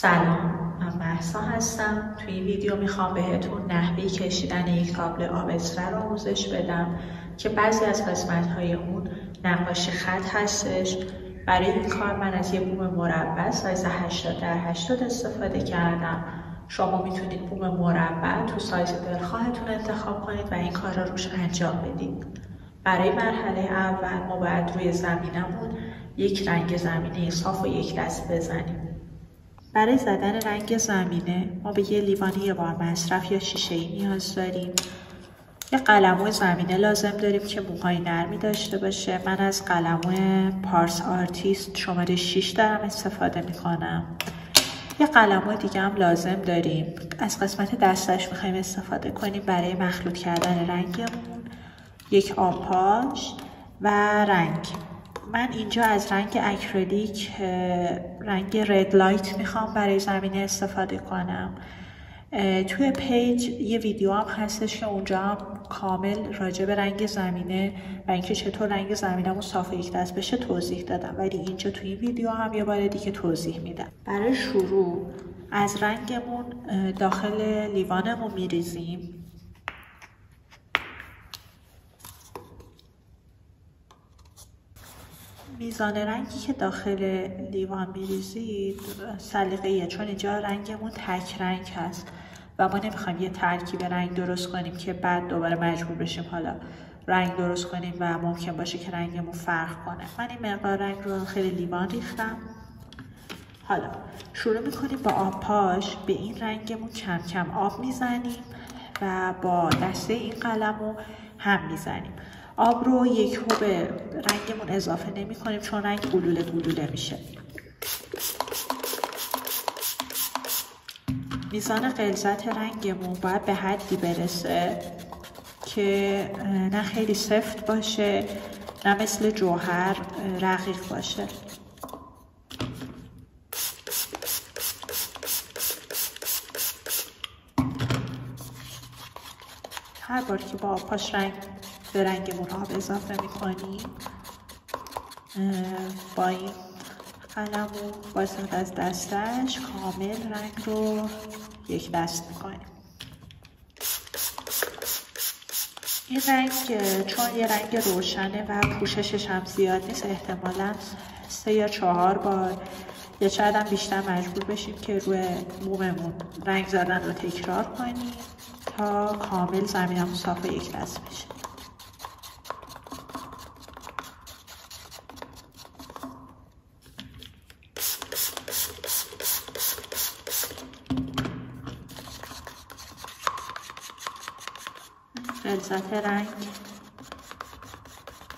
سلام من محسا هستم. توی این ویدیو می‌خوام بهتون نحوه کشیدن یک تابلو آبستر رو آموزش بدم که بعضی از قسمت های اون نقاشی خط هستش. برای این کار من از یه بوم مربع سایز 80 در 80 استفاده کردم. شما می‌تونید بوم مربع تو سایز دلخواهتون انتخاب کنید و این کار رو روش انجام بدید. برای مرحله اول ما باید روی زمینمون یک رنگ زمینه صاف و یک دست بزنیم. برای زدن رنگ زمینه ما به یه لیوان یه بار مصرف یا شیشه ای نیاز داریم. یه قلمو زمینه لازم داریم که موهای نرمی داشته باشه. من از قلمو پارس آرتیست شماره 6 دارم استفاده می‌کنم. یه قلمو دیگه هم لازم داریم. از قسمت دستش می‌خوایم استفاده کنیم برای مخلوط کردن رنگمون. یک آبپاش و رنگ. من اینجا از رنگ اکریلیک رنگ red light می‌خوام برای زمینه استفاده کنم. توی page یه ویدیو هم هستش که اونجا هم کامل راجع به رنگ زمینه و اینکه چطور رنگ زمینه صاف یک دست بشه توضیح دادم. ولی اینجا توی این ویدیو هم یه بار دیگه توضیح میدم. برای شروع از رنگمون داخل لیوانمون میریزیم. میزان رنگی که داخل لیوان میریزید سلیقه چون اینجا رنگمون تک رنگ هست و ما نمی‌خوایم یه ترکیب رنگ درست کنیم که بعد دوباره مجبور بشیم حالا رنگ درست کنیم و ممکن باشه که رنگمون فرق کنه. من این مقدار رنگ رو خیلی لیوان ریختم. حالا شروع می‌کنیم با آب پاش به این رنگمون کم کم آب می‌زنیم و با دسته این قلم رو هم می‌زنیم. آب رو یک رو به رنگمون اضافه نمی کنیم چون رنگ گلوله گلوله میشه. میزان غلظت رنگمون باید به حدی برسه که نه خیلی سفت باشه نه مثل جوهر رقیق باشه. هر بار که با پاش رنگ به رنگمون آب اضافه می‌کنیم. با این قلم با از دستش کامل رنگ رو یک دست می‌کنیم. این رنگ چون یه رنگ روشنه و پوششش هم زیاد نیست احتمالا سه یا چهار بار یا شاید هم بیشتر مجبور بشیم که روی موممون رنگ زدن رو تکرار کنیم تا کامل زمینمون صاف یک دست بشه. غلظت رنگ.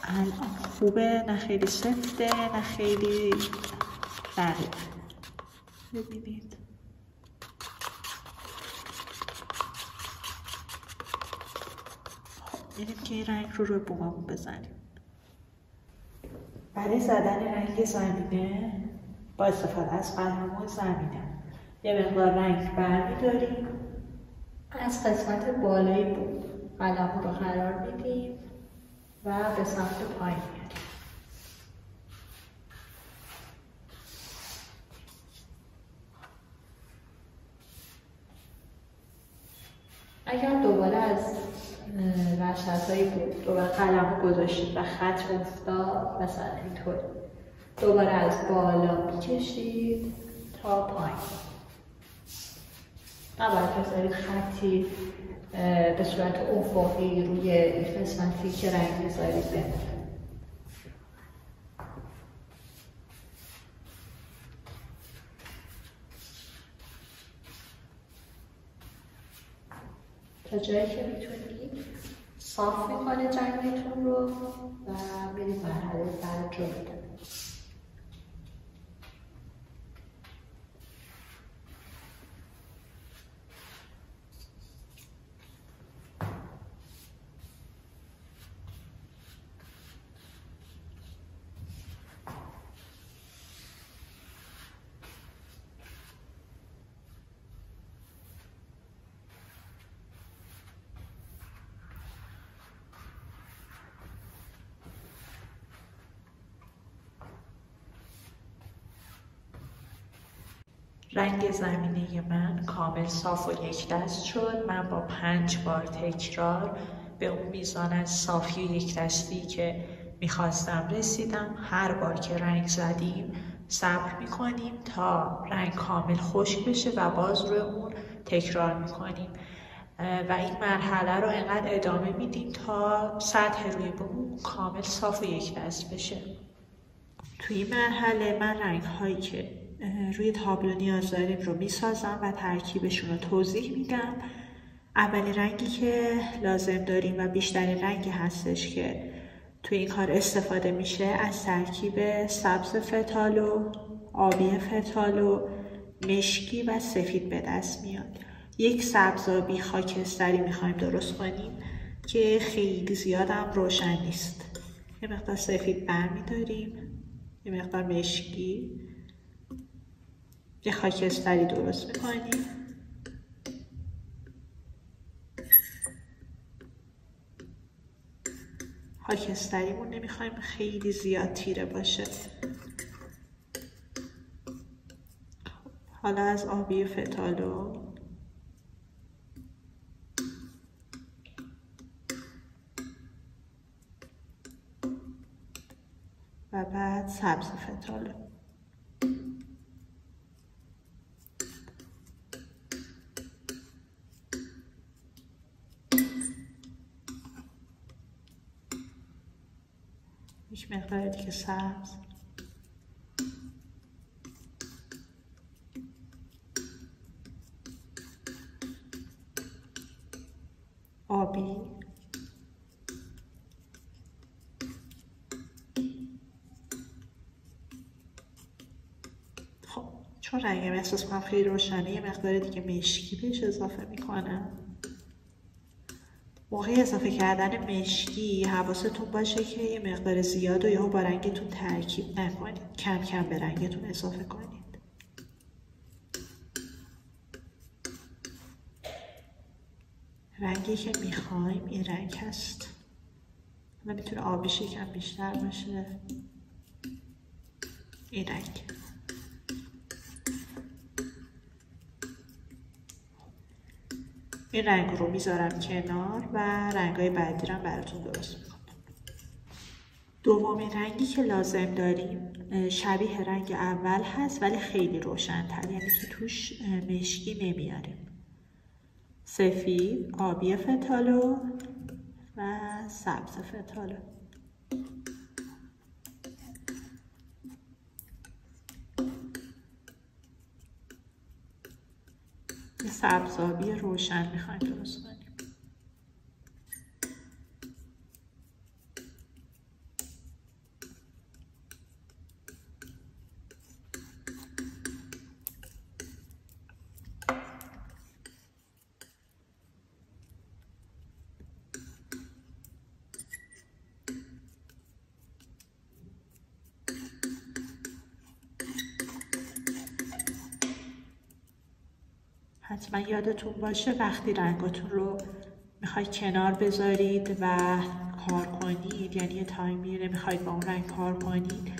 الان خوبه نه خیلی سفته نه خیلی دقیق. ببینید. خب که این رنگ رو روی بوممون بزنیم. برای زدن رنگ زمینه با استفاده از قلم زمینه. یه مقدار رنگ برمیداریم. از قسمت بالایی بود قلم رو قرار میدیم و به سمت پایین میاریم اگر دوباره از رشت هایی بود دوباره قلم گذاشتید و خط افتاد مثلا اینطور. دوباره از بالا می‌کشید تا پایین. نباید بذارید خطی به صورت افقی روی این قسمتی که رنگ می‌ذارید بمونه تا جایی که می‌تونید صاف می‌کنه جنگتون رو و میرید مرحله بعد رو زمینه من کامل صاف و یک دست شد. من با پنج بار تکرار به اون میزان از صافی و یک دستی که می‌خواستم رسیدم هر بار که رنگ زدیم صبر می‌کنیم تا رنگ کامل خشک بشه و باز روی اون تکرار می‌کنیم. و این مرحله رو انقدر ادامه میدیم تا سطح روی بوم کامل صاف و یک دست بشه. توی این مرحله من رنگ هایی که روی تابلو نیاز داریم رو می‌سازم و ترکیبشون رو توضیح میدم. اولی رنگی که لازم داریم و بیشترین رنگی هستش که توی این کار استفاده میشه از ترکیب سبز فتالو، آبی فتالو، مشکی و سفید به دست میاد. یک سبزابی خاکستری می‌خوایم درست کنیم که خیلی زیادم روشن نیست. یه مقدار سفید برمیداریم یه مقدار مشکی. یه خاکستری درست می‌کنیم خاکستریمون نمی‌خوایم خیلی زیاد تیره باشه. حالا از آبی فتالو. و بعد سبز فتالو هیچ مقدار دیگه سبز آبی. خب چون رنگم احساس کنم خیلی روشنه یه مقدار دیگه مشکی بهش اضافه می‌کنم. موقع اضافه کردن مشکی حواستون باشه که یه مقدار زیاد و یا با رنگتون ترکیب نکنید. کم کم به رنگتون اضافه کنید. رنگی که می‌خوایم این رنگ هست. حالا می‌تونه آبیش یکم بیشتر باشه. این رنگ. این رنگ رو می‌ذارم کنار و رنگای بعدی رو براتون درست می‌کنم. دومین رنگی که لازم داریم شبیه رنگ اول هست ولی خیلی روشنتر یعنی که توش مشکی نمیاریم. سفید آبی فتالو و سبز فتالو. سبزابی روشن می‌خوایم درست کنیم. حتما یادتون باشه وقتی رنگاتون رو می‌خواید کنار بذارید و کار کنید یعنی یه تایمی می‌خواید با اون رنگ کار کنید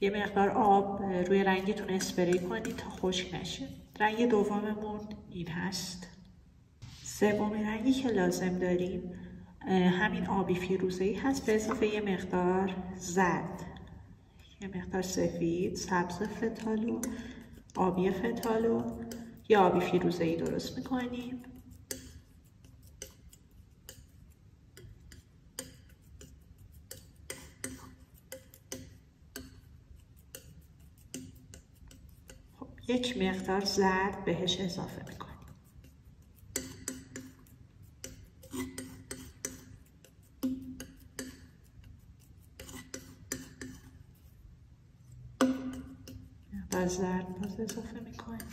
یه مقدار آب روی رنگتون اسپری کنید تا خشک نشه. رنگ دوممون این هست. سومین رنگی که لازم داریم همین آبی فیروزه ای هست. به اضافه یه مقدار زرد یه مقدار سفید سبز فتالو آبی فتالو. یا آبی فیروزه ای درست می‌کنیم. خب یک مقدار زرد بهش اضافه می‌کنیم. مقدار زرد باز اضافه می‌کنیم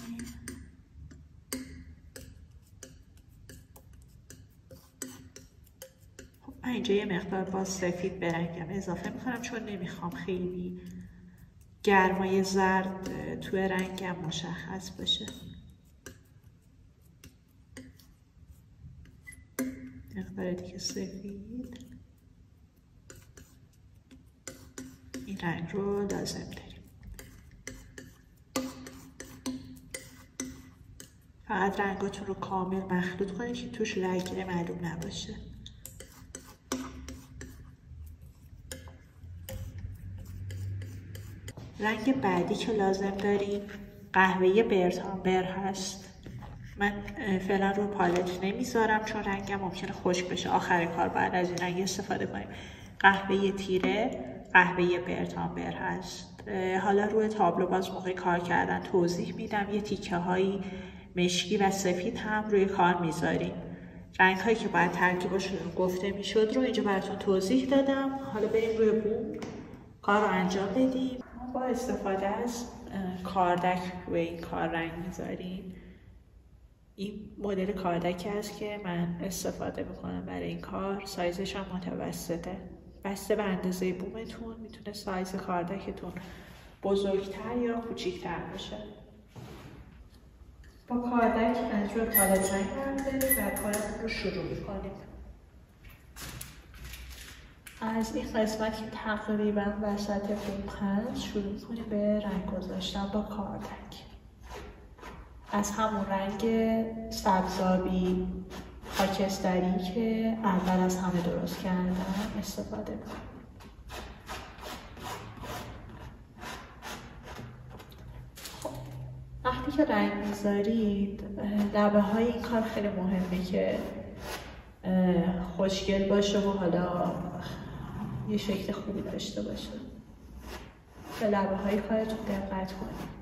من اینجا یه مقدار باز سفید به رنگم اضافه می‌کنم چون نمی‌خوام خیلی گرمای زرد توی رنگم مشخص باشه. مقدار دیگه سفید. این رنگ رو لازم داریم. فقط رنگاتون رو کامل مخلوط کنید که توش لگه معلوم نباشه. رنگ بعدی که لازم داریم قهوه برتامبر هست من فعلا رو پالت نمی‌ذارم چون رنگم ممکنه خشک بشه. آخر کار باید از این رنگ استفاده کنیم. قهوه تیره قهوه برتامبر هست حالا روی تابلو باز موقع کار کردن توضیح میدم. یه تیکه هایی مشکی و سفید هم روی کار می‌ذاریم. رنگ هایی که باید ترکیبشون گفته می‌شد رو اینجا براتون توضیح دادم. حالا بریم روی بوم کار رو انجام بدیم. با استفاده از کاردک روی این کار رنگ می‌ذاریم این مدل کاردکی است که من استفاده می‌کنم برای این کار. سایزش هم متوسطه. بسته به اندازه بومتون. می‌تونه سایز کاردکتون بزرگتر یا کوچیکتر باشه. با کاردک از روی رنگ و رو شروع می‌کنیم. از این قسمت که تقریبا وسط بوم هست شروع کنیم به رنگ گذاشتن با کاردک از همون رنگ سبزابی خاکستری که اول از همه درست کردم استفاده کنیم. خب، وقتی که رنگ می‌ذارید لبه های این کار خیلی مهمه که خوشگل باشه و حالا یه شکل خوبی داشته باشه. به لبه های کارتون دقت کنید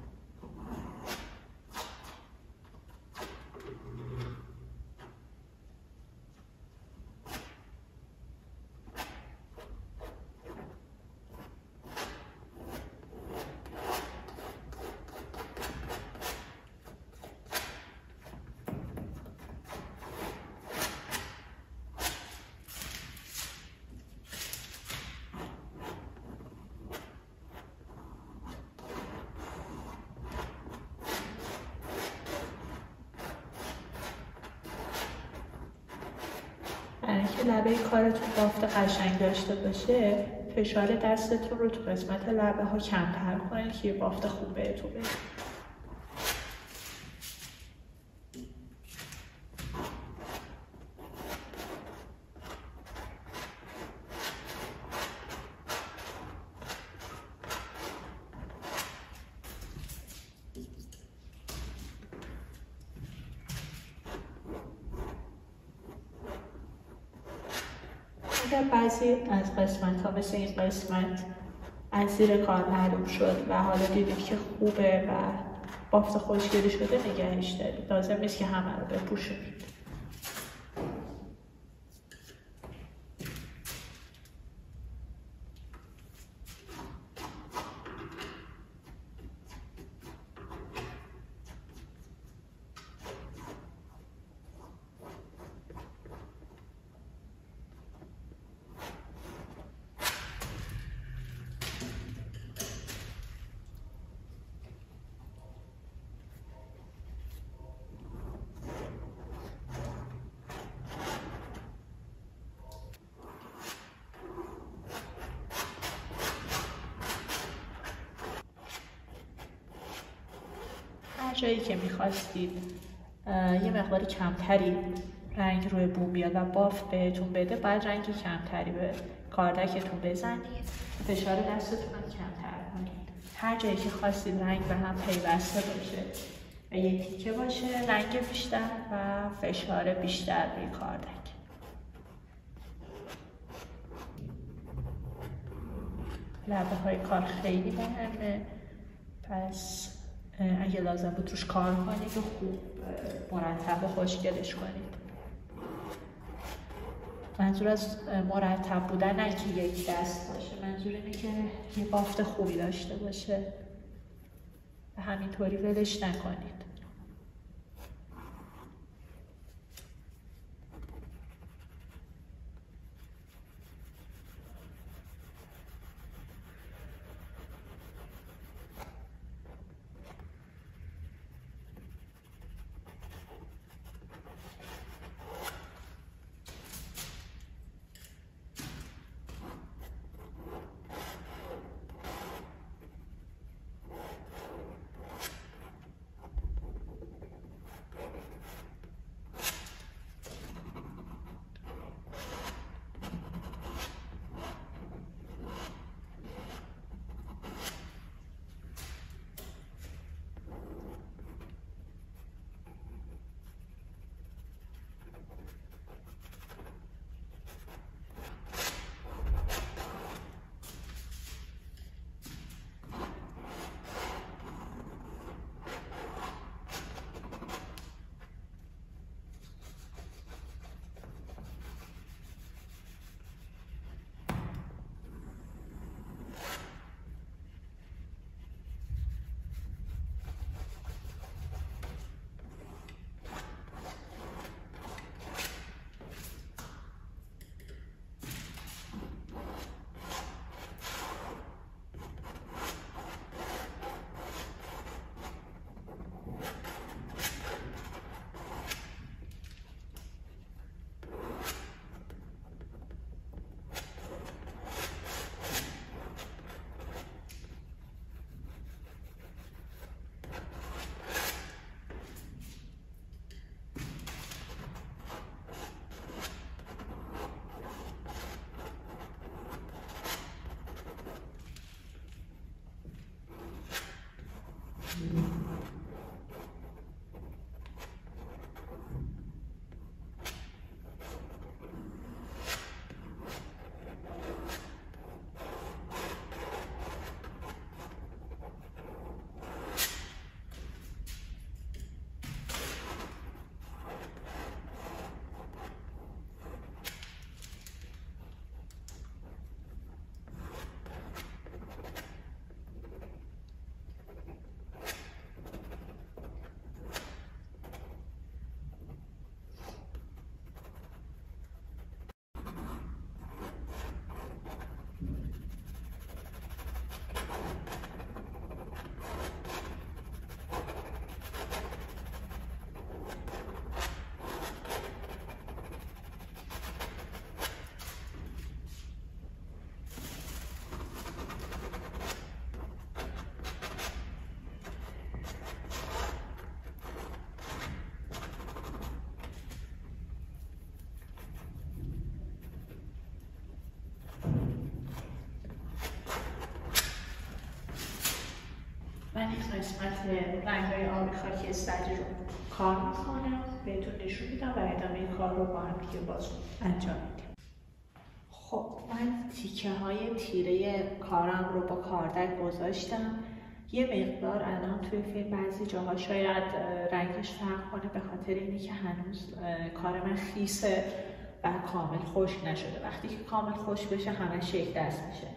برای اینکه لبه کارتون بافت قشنگ داشته باشه فشار دستتون رو تو قسمت لبه ها کمتر کنید که بافت خوب بهتون بده اگر بعضی از قسمت ها مثل این قسمت از زیر کار معلوم شد و حالا دیدید که خوبه و بافت خوشگلی شده نگهش دارید لازم نیست که همه رو بپوشونید جایی که می‌خواستید یه مقدار کمتری رنگ روی بوم بیاد و باف بهتون بده. باید رنگ کمتری به کاردکتون بزنید. فشار دستتون هم کمتر کنید. هر جایی که خواستید رنگ به هم پیوسته باشه و یه تیکه باشه رنگ بیشتر و فشار بیشتر روی کاردک. لبه های کار خیلی مهمه. پس اگه لازم بود روش کار کنید و خوب مرتب و خوشگلش کنید. منظور از مرتب بودن نه که یک دست باشه منظور اینه که یه بافت خوبی داشته باشه. و همینطوری ولش نکنید. قسمت رنگ های آبی خاکستری رو کار می‌کنم بهتون نشون میدم و ادامه کار رو با هم دیگه باز انجام میدیم. خب من تیکه های تیره کارم رو با کاردک گذاشتم. یه مقدار الان توی فیلم بعضی جاها شاید رنگش فرق کنه به خاطر اینی که هنوز کار من خیسه و کامل خشک نشده. وقتی که کامل خشک بشه همه شکل دست میشه.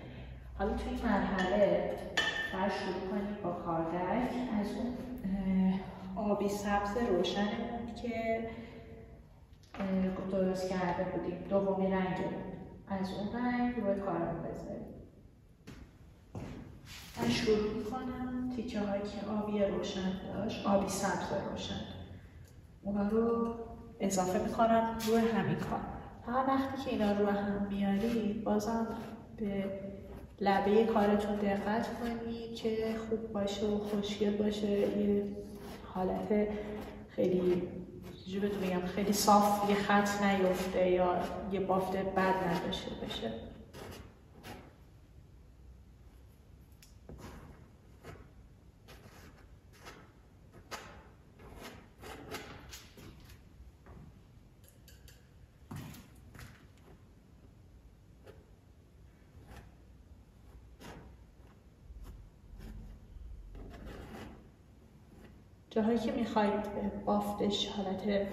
حالا توی مرحله باید شروع کنیم با کاردک از اون آبی سبز روشنمون که درست کرده بودیم. دومی رنگ از اون رنگ روی کارم بذاریم. من شروع می‌کنم. تیکه هایی که آبی روشن داشت آبی سبز روشن. اونا رو اضافه می‌کنم روی همین کار. فقط وقتی که اینا رو هم میارید بازم به لبه کارتون دقت کنید که خوب باشه و خوشگل باشه. یه حالت خیلی چجوری بگم خیلی صاف یه خط نیفته یا یه بافت بد نداشته باشه. جاهایی که می‌خواید بافتش حالت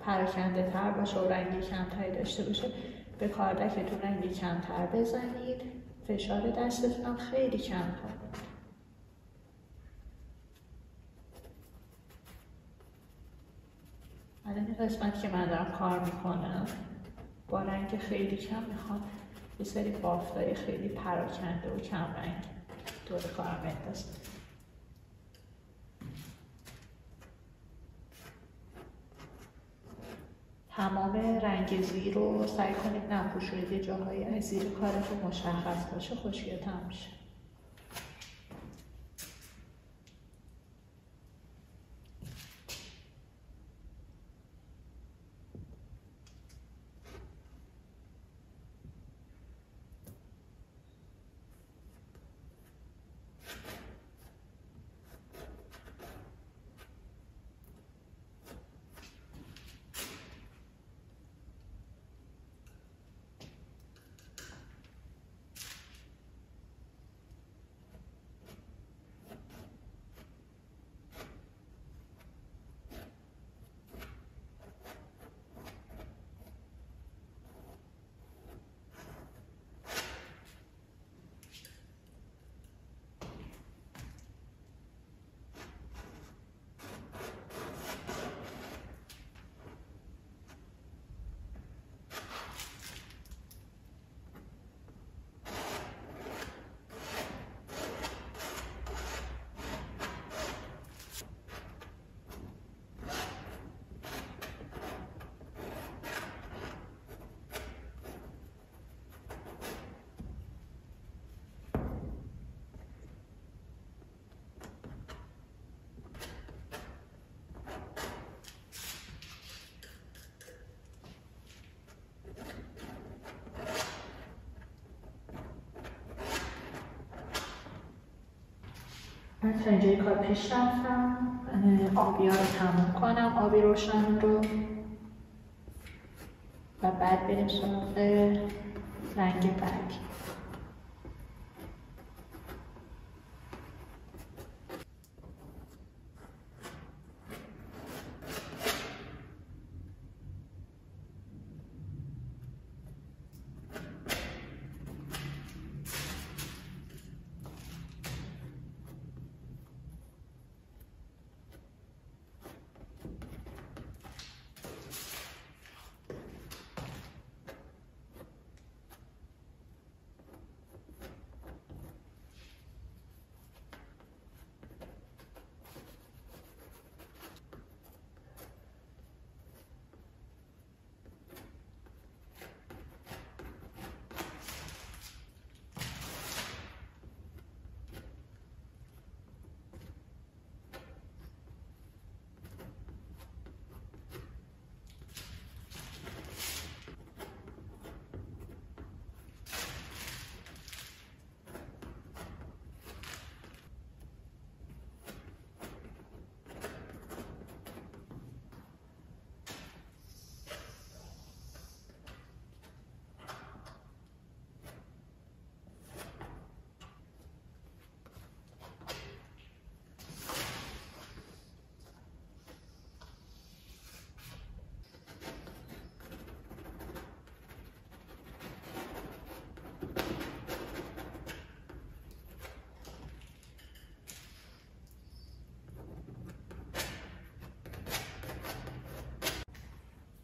پراکنده تر باشه و رنگی کمتری داشته باشه به کاردکتون رنگی کمتر بزنید. فشار دستتون هم خیلی کم کنید الان این قسمت که من دارم کار می‌کنم با رنگ خیلی کم می‌خوام یه سری بافتای خیلی پراکنده و کم رنگ. دور کارم بندازم تمام زیر رو سعی کنید نپوشونید یه جاهایی از زیر کارتون مشخص باشه خوشگلتر میشه. من تا اینجای کار پیش رفتم. آبی ها رو تموم کنم آبی روشن رو. و بعد بریم سراغ رنگ برگ.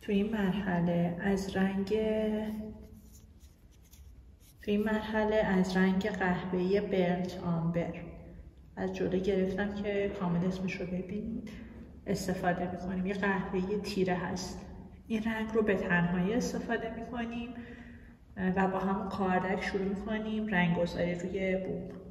تو این مرحله از رنگ تو این مرحله از رنگ قهوه‌ای برنت آمبر. از جلو گرفتم که کامل اسمش رو ببینید. استفاده می‌کنیم. یه قهوه‌ای تیره هست. این رنگ رو به تنهایی استفاده می‌کنیم و با همون کاردک شروع می‌کنیم رنگ گذاری روی بوم.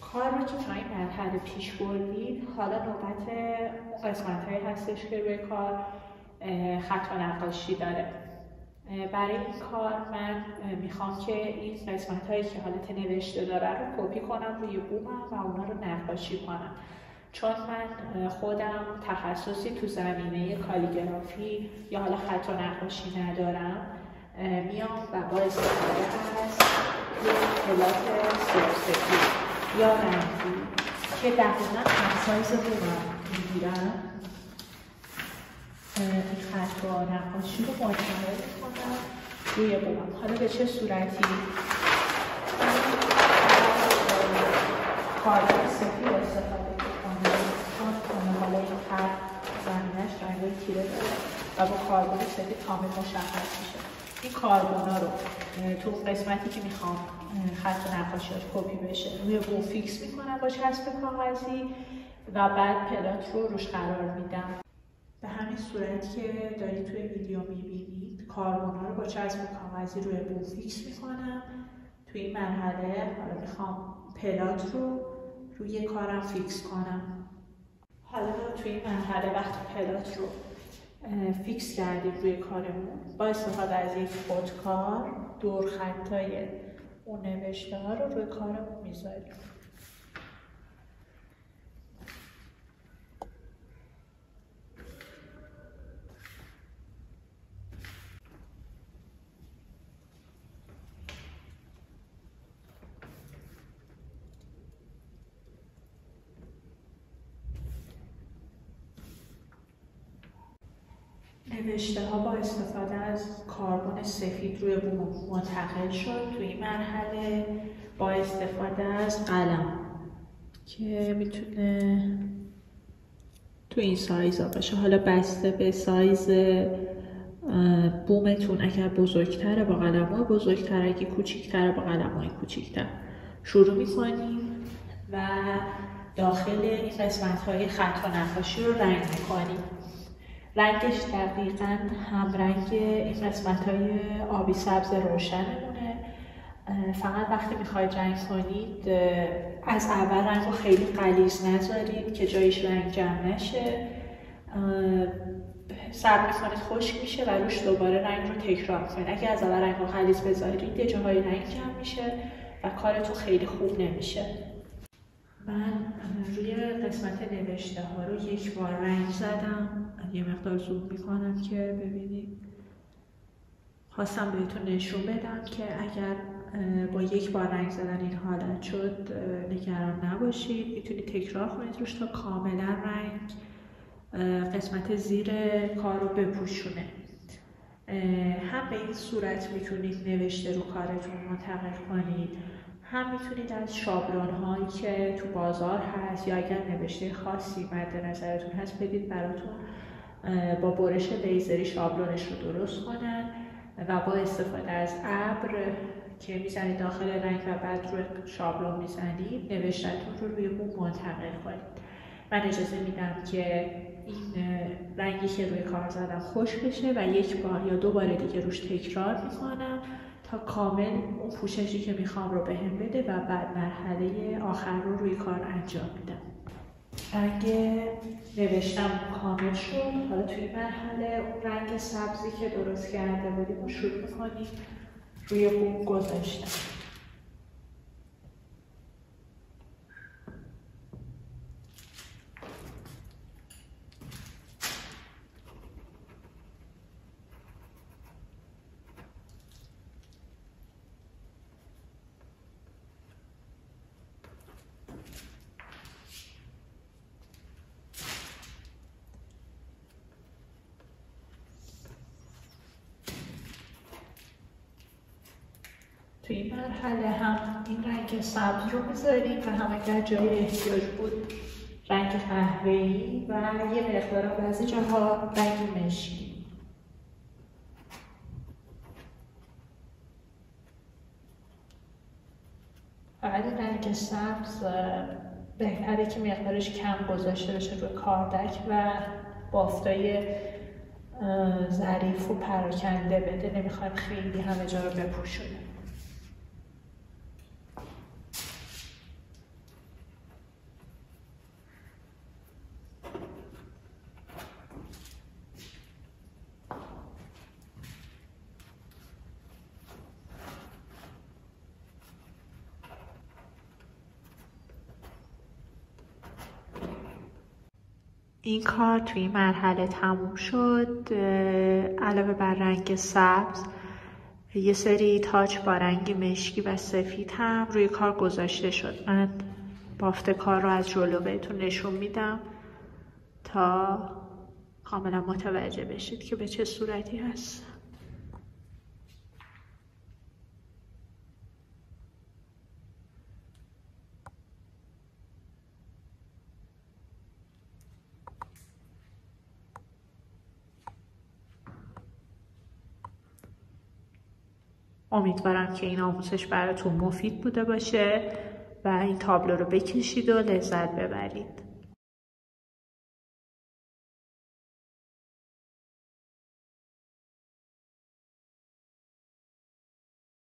کار رو که تا این مرحله پیش بردید. حالا نوبت قسمت هایی هستش که روی کار خط و نقاشی داره. برای این کار من می‌خوام که این قسمت هایی که حالت نوشته داره رو کپی کنم روی بومم و اونا رو نقاشی کنم. چون من خودم تخصصی تو زمینه کالیگرافی یا حالا خط و نقاشی ندارم. میام و با استفاده از یک پلات سرسفید. یا رنگی که دقیقا هم سایز بومم می‌گیرم این خط با نقاشی رو مشاهده کنم روی بومم حالا به چه صورتی کاربر سفید استفاده کنم چون حالا این خط زمینش رنگ تیره داره و با کاربن سفید کامل مشخص میشه این کاربونا رو تو قسمتی که می‌خوام خط نقاشیاش کپی بشه روی بوم fix می‌کنم با چسب کاغذی و بعد plot رو روش قرار میدم. به همین صورت که دارید توی ویدیو می‌بینید کاربونا رو با چسب کاغذی روی بوم fix می‌کنم. توی این مرحله حالا می‌خوام plot رو روی کارم fix کنم. حالا توی این مرحله وقتی پلات رو فیکس کردیم روی کارمون. با استفاده از یک خودکار دور خطای اون نوشته ها رو روی کارمون می‌ذاریم. نوشته ها با استفاده از کاربن سفید روی بوم منتقل شد توی این مرحله با استفاده از قلم که می‌تونه تو این سایز ها باشه. حالا بسته به سایز بومتون اگر بزرگتره با قلم های بزرگتر اگه کوچیکتره با قلم های کوچیکتر. شروع می‌کنیم و داخل این قسمت های خط و نقاشی رو رنگ می‌کنیم. رنگش دقیقا هم رنگ این قسمت های آبی سبز روشنمونه. فقط وقتی می‌خواید رنگ کنید از اول رنگ رو خیلی قلیز نذارید که جایش رنگ جمع نشه. سرد می‌کنید خشک میشه و روش دوباره رنگ رو تکرار کنید اگه از اول رنگ رو خلیز بذارید یه جاهای رنگ جمع میشه و کارتون خیلی خوب نمیشه. من روی قسمت نوشته ها رو یک بار رنگ زدم. یه مقدار زوم می‌کنم که ببینید خواستم بهتون نشون بدم که اگر با یک بار رنگ زدن این حالت شد نگران نباشید. می‌تونید تکرار کنید روش تا کاملا رنگ قسمت زیر کار رو بپوشونه. هم به این صورت می‌تونید نوشته رو کارتون منتقل کنید. هم می‌تونید از شابلون هایی که تو بازار هست یا اگر نوشته خاصی مد نظرتون هست بدید براتون با برش لیزری شابلونش رو درست کنن و با استفاده از ابر که می‌زنید داخل رنگ و بعد روی شابلون می‌زنید نوشتتون رو روی بوم منتقل کنید. من اجازه میدم که این رنگی که روی کار زدم خوش بشه و یک بار یا دو بار دیگه روش تکرار می‌کنم. تا کامل اون پوششی که می‌خوام رو بهم به بده و بعد مرحله آخر رو روی کار انجام میدم. رنگ نوشتم کامل شد حالا توی مرحله اون رنگ سبزی که درست کرده بودیم رو شروع می‌کنیم روی بوم گذاشتم. توی این مرحله هم این رنگ سبز رو می‌ذاریم و هم اگر جای احتیاج بود رنگ قهوه‌ای و یه مقدار بعضی جاها رنگ مشکی. فقط رنگ سبز بهتره که مقدارش کم گذاشته بشه روی کاردک و بافتای ظریف و پراکنده بده. نمی‌خوایم خیلی همه جا رو بپوشونه. این کار توی این مرحله تموم شد علاوه بر رنگ سبز یه سری تاچ با رنگ مشکی و سفید هم روی کار گذاشته شد. من بافت کار رو از جلو بهتون نشون میدم تا کاملا متوجه بشید که به چه صورتی هست. امیدوارم که این آموزش براتون مفید بوده باشه و این تابلو رو بکشید و لذت ببرید.